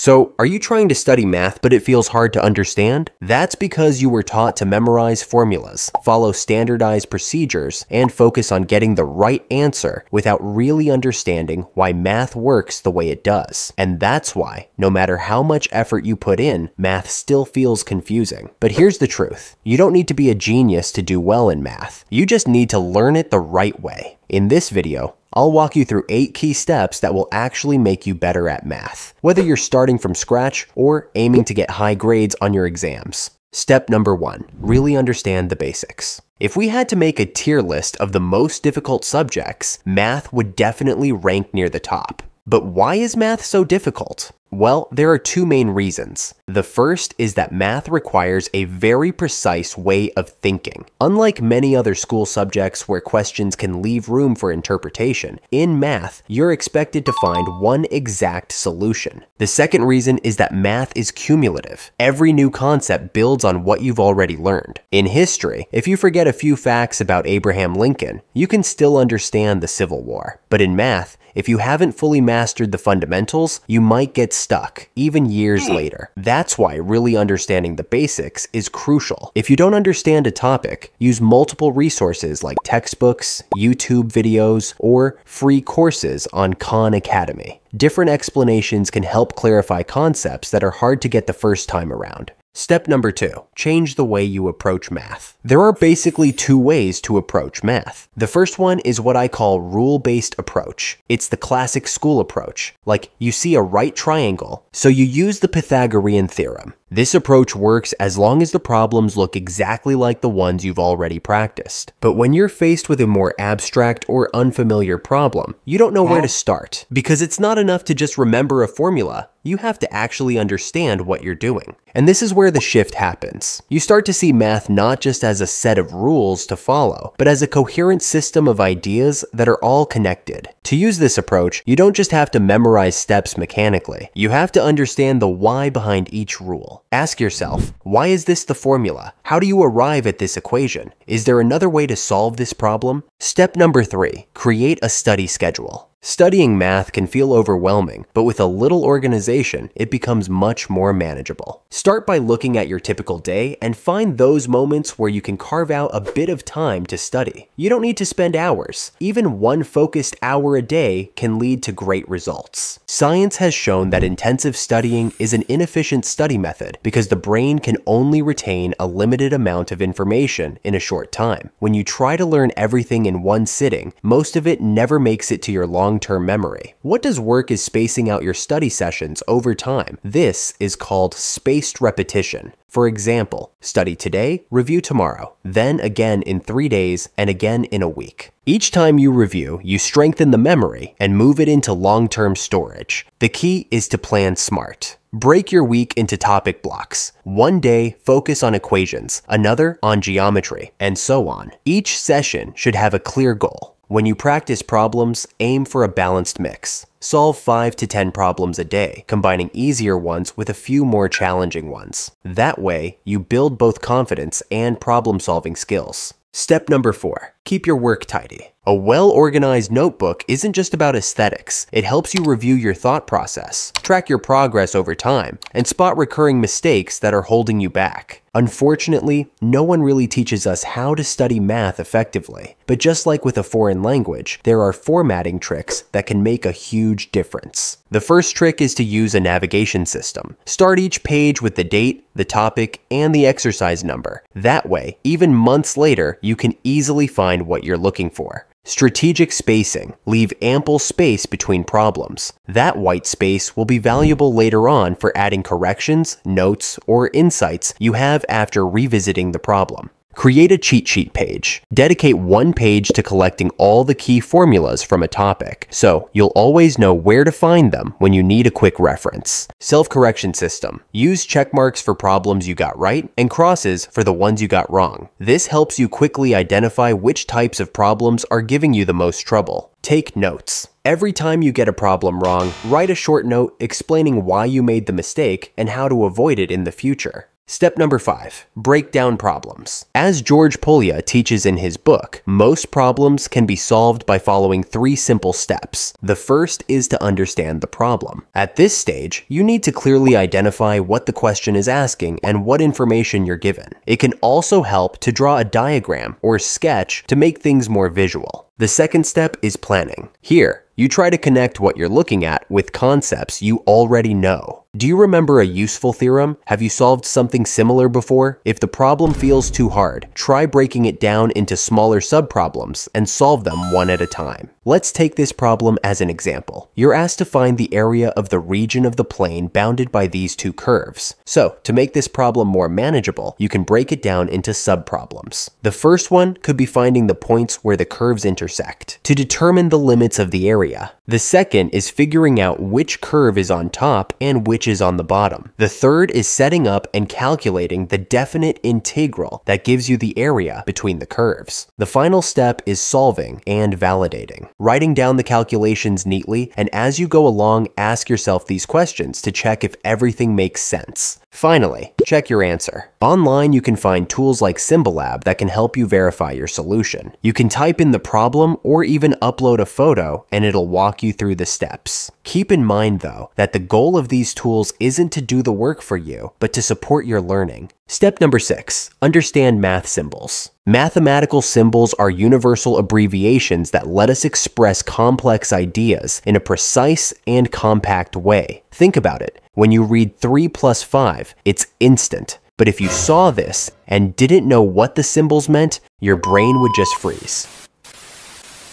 So, are you trying to study math but it feels hard to understand? That's because you were taught to memorize formulas, follow standardized procedures, and focus on getting the right answer without really understanding why math works the way it does. And that's why, no matter how much effort you put in, math still feels confusing. But here's the truth you don't need to be a genius to do well in math, you just need to learn it the right way. In this video, I'll walk you through 8 key steps that will actually make you better at math, whether you're starting from scratch or aiming to get high grades on your exams. Step number 1 Really understand the basics. If we had to make a tier list of the most difficult subjects, math would definitely rank near the top. But why is math so difficult? Well, there are two main reasons. The first is that math requires a very precise way of thinking. Unlike many other school subjects where questions can leave room for interpretation, in math, you're expected to find one exact solution. The second reason is that math is cumulative. Every new concept builds on what you've already learned. In history, if you forget a few facts about Abraham Lincoln, you can still understand the Civil War. But in math, if you haven't fully mastered the fundamentals, you might get stuck, even years hmm. later. That's why really understanding the basics is crucial. If you don't understand a topic, use multiple resources like textbooks, YouTube videos, or free courses on Khan Academy. Different explanations can help clarify concepts that are hard to get the first time around. Step number two, change the way you approach math. There are basically two ways to approach math. The first one is what I call rule-based approach. It's the classic school approach. Like you see a right triangle, so you use the Pythagorean theorem. This approach works as long as the problems look exactly like the ones you've already practiced. But when you're faced with a more abstract or unfamiliar problem, you don't know where to start. Because it's not enough to just remember a formula, you have to actually understand what you're doing. And this is where the shift happens. You start to see math not just as a set of rules to follow, but as a coherent system of ideas that are all connected. To use this approach, you don't just have to memorize steps mechanically, you have to understand the why behind each rule. Ask yourself, why is this the formula? How do you arrive at this equation? Is there another way to solve this problem? Step number three, create a study schedule. Studying math can feel overwhelming, but with a little organization, it becomes much more manageable. Start by looking at your typical day and find those moments where you can carve out a bit of time to study. You don't need to spend hours. Even one focused hour a day can lead to great results. Science has shown that intensive studying is an inefficient study method because the brain can only retain a limited amount of information in a short time. When you try to learn everything in one sitting, most of it never makes it to your long long-term memory. What does work is spacing out your study sessions over time. This is called spaced repetition. For example, study today, review tomorrow, then again in three days, and again in a week. Each time you review, you strengthen the memory and move it into long term storage. The key is to plan smart. Break your week into topic blocks. One day, focus on equations, another on geometry, and so on. Each session should have a clear goal. When you practice problems, aim for a balanced mix. Solve 5 to 10 problems a day, combining easier ones with a few more challenging ones. That way, you build both confidence and problem solving skills. Step number 4 Keep your work tidy. A well organized notebook isn't just about aesthetics, it helps you review your thought process, track your progress over time, and spot recurring mistakes that are holding you back. Unfortunately, no one really teaches us how to study math effectively, but just like with a foreign language, there are formatting tricks that can make a huge difference. The first trick is to use a navigation system. Start each page with the date, the topic, and the exercise number. That way, even months later, you can easily find what you're looking for. Strategic spacing. Leave ample space between problems. That white space will be valuable later on for adding corrections, notes, or insights you have after revisiting the problem. Create a cheat sheet page. Dedicate one page to collecting all the key formulas from a topic, so you'll always know where to find them when you need a quick reference. Self correction system. Use check marks for problems you got right and crosses for the ones you got wrong. This helps you quickly identify which types of problems are giving you the most trouble. Take notes. Every time you get a problem wrong, write a short note explaining why you made the mistake and how to avoid it in the future. Step number five, break down problems. As George Polya teaches in his book, most problems can be solved by following three simple steps. The first is to understand the problem. At this stage, you need to clearly identify what the question is asking and what information you're given. It can also help to draw a diagram or sketch to make things more visual. The second step is planning. Here, you try to connect what you're looking at with concepts you already know. Do you remember a useful theorem? Have you solved something similar before? If the problem feels too hard, try breaking it down into smaller subproblems and solve them one at a time. Let's take this problem as an example. You're asked to find the area of the region of the plane bounded by these two curves. So, to make this problem more manageable, you can break it down into subproblems. The first one could be finding the points where the curves intersect to determine the limits of the area. The second is figuring out which curve is on top and which is on the bottom. The third is setting up and calculating the definite integral that gives you the area between the curves. The final step is solving and validating. Writing down the calculations neatly, and as you go along, ask yourself these questions to check if everything makes sense. Finally, check your answer. Online, you can find tools like Symbolab that can help you verify your solution. You can type in the problem or even upload a photo and it'll walk you through the steps. Keep in mind though, that the goal of these tools isn't to do the work for you, but to support your learning. Step number six, understand math symbols. Mathematical symbols are universal abbreviations that let us express complex ideas in a precise and compact way. Think about it. When you read 3 plus 5, it's instant. But if you saw this and didn't know what the symbols meant, your brain would just freeze.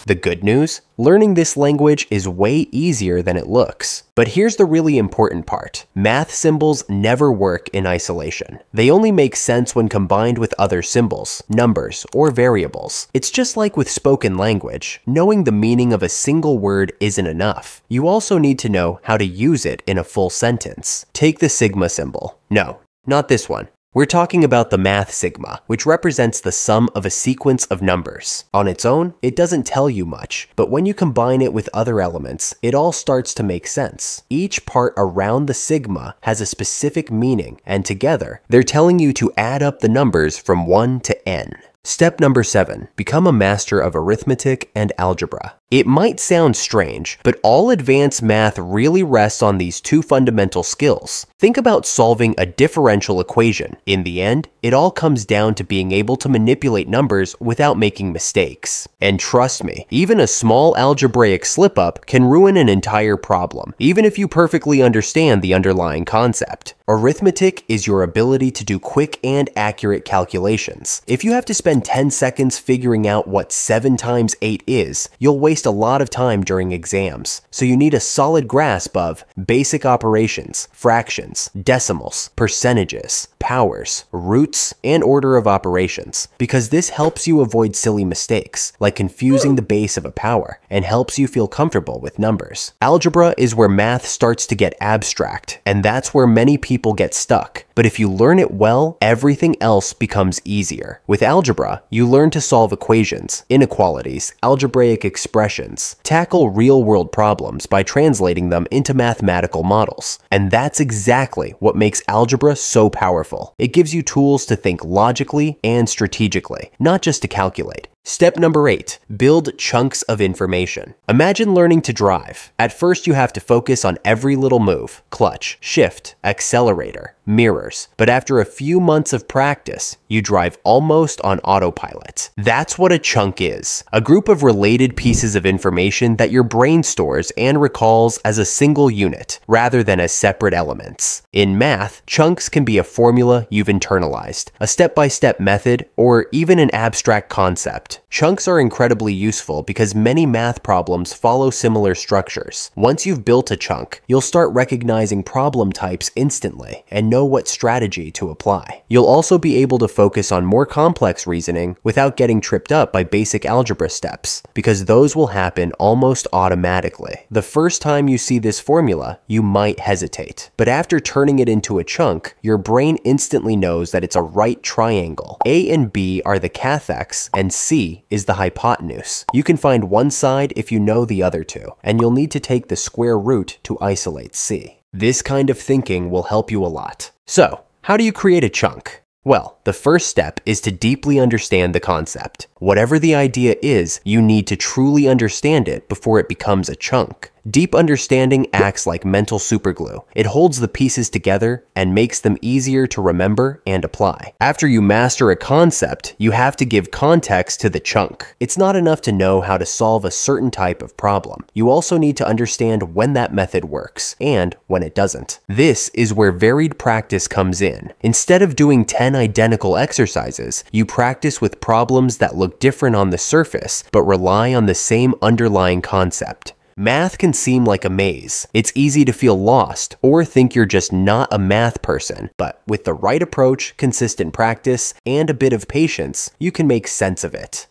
The good news? Learning this language is way easier than it looks. But here's the really important part. Math symbols never work in isolation. They only make sense when combined with other symbols, numbers, or variables. It's just like with spoken language. Knowing the meaning of a single word isn't enough. You also need to know how to use it in a full sentence. Take the sigma symbol. No, not this one. We're talking about the math sigma, which represents the sum of a sequence of numbers. On its own, it doesn't tell you much, but when you combine it with other elements, it all starts to make sense. Each part around the sigma has a specific meaning, and together, they're telling you to add up the numbers from 1 to n. Step number seven, become a master of arithmetic and algebra. It might sound strange, but all advanced math really rests on these two fundamental skills. Think about solving a differential equation. In the end, it all comes down to being able to manipulate numbers without making mistakes. And trust me, even a small algebraic slip up can ruin an entire problem, even if you perfectly understand the underlying concept. Arithmetic is your ability to do quick and accurate calculations. If you have to spend 10 seconds figuring out what 7 times 8 is, you'll waste a lot of time during exams. So you need a solid grasp of basic operations, fractions, decimals, percentages, powers, roots, and order of operations, because this helps you avoid silly mistakes, like confusing the base of a power, and helps you feel comfortable with numbers. Algebra is where math starts to get abstract, and that's where many people people get stuck. But if you learn it well, everything else becomes easier. With algebra, you learn to solve equations, inequalities, algebraic expressions, tackle real world problems by translating them into mathematical models. And that's exactly what makes algebra so powerful. It gives you tools to think logically and strategically, not just to calculate. Step number eight, build chunks of information. Imagine learning to drive. At first, you have to focus on every little move, clutch, shift, accelerator, mirrors. But after a few months of practice, you drive almost on autopilot. That's what a chunk is. A group of related pieces of information that your brain stores and recalls as a single unit, rather than as separate elements. In math, chunks can be a formula you've internalized, a step-by-step method, or even an abstract concept. Chunks are incredibly useful because many math problems follow similar structures. Once you've built a chunk, you'll start recognizing problem types instantly and know what strategy to apply. You'll also be able to focus on more complex reasoning without getting tripped up by basic algebra steps, because those will happen almost automatically. The first time you see this formula, you might hesitate, but after turning it into a chunk, your brain instantly knows that it's a right triangle. A and B are the cathets, and C is the hypotenuse. You can find one side if you know the other two, and you'll need to take the square root to isolate C. This kind of thinking will help you a lot. So, How do you create a chunk? Well, the first step is to deeply understand the concept. Whatever the idea is, you need to truly understand it before it becomes a chunk. Deep understanding acts like mental superglue. It holds the pieces together and makes them easier to remember and apply. After you master a concept, you have to give context to the chunk. It's not enough to know how to solve a certain type of problem. You also need to understand when that method works and when it doesn't. This is where varied practice comes in. Instead of doing 10 identical exercises, you practice with problems that look different on the surface but rely on the same underlying concept. Math can seem like a maze. It's easy to feel lost or think you're just not a math person, but with the right approach, consistent practice, and a bit of patience, you can make sense of it.